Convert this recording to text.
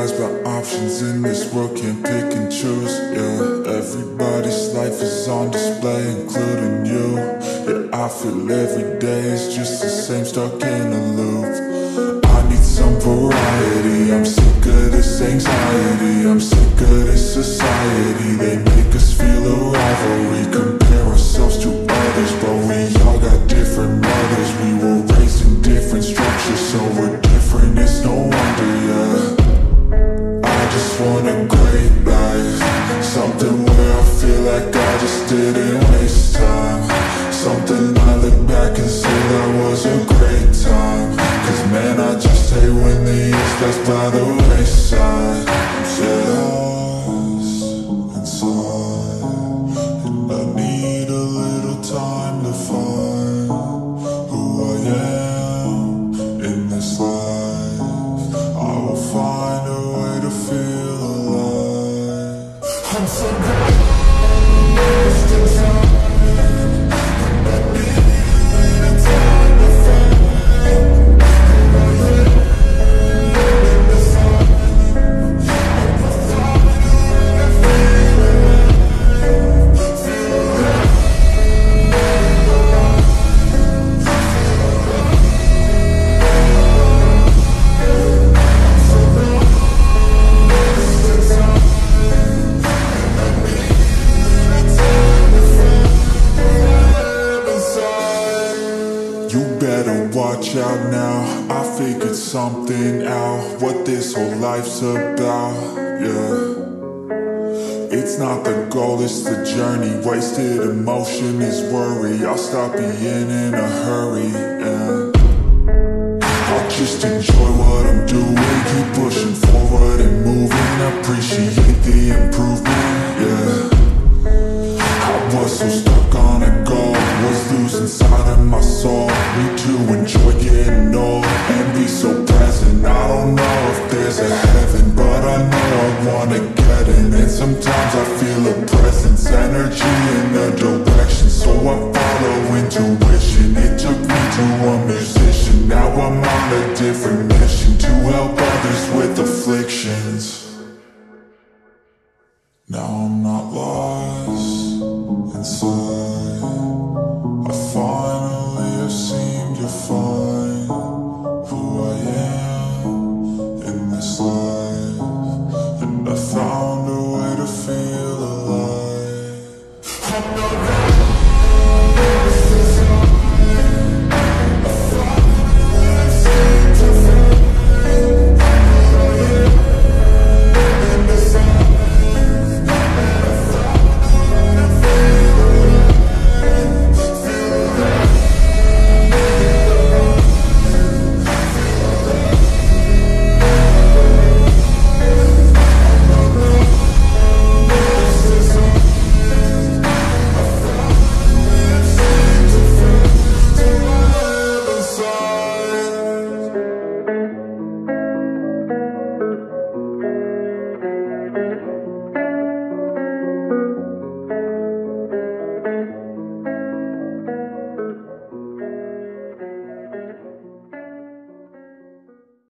options in this world, can't pick and choose. Yeah, everybody's life is on display, including you. Yeah, I feel every day is just the same, stuck in a loop. I need some variety. I'm sick of this anxiety. I'm sick of this society. They make us feel a rivalry, compare ourselves to others, but we all got different alive watch out now. I figured something out. What this whole life's about. Yeah. It's not the goal, it's the journey. Wasted emotion is worry. I'll stop being in a hurry. Yeah. I'll just enjoy what I'm doing. Keep pushing forward and moving. Appreciate the improvement. Yeah. I was so Sometimes I feel a presence, energy in a direction. So I follow intuition. It took me to a musician. Now I'm on a different mission To help others with afflictions. Now I'm nossa dor.